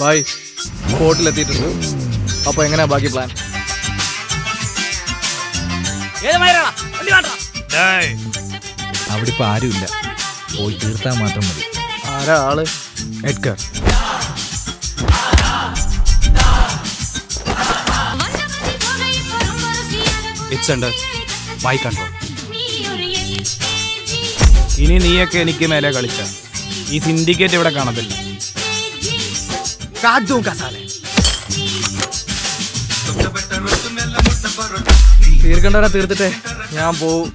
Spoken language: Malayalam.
ബായ്. സ്പോട്ടിലെത്തിയിട്ടുണ്ട്. അപ്പൊ എങ്ങനെയാ ബാക്കി പ്ലാൻ? അവിടെ ഇപ്പൊ ആരുമില്ല. പോയി തീർത്താൽ മാത്രം മതി. ആരാ ആൾ? Edgar. It's under my control ഇനി നീയൊക്കെ എനിക്ക് മേലെ കളിച്ച. ഈ സിൻഡിക്കേറ്റ് ഇവിടെ കാണത്തില്ല. തീർക്കണ്ടവരെ തീർത്തിട്ടേ ഞാൻ പോവും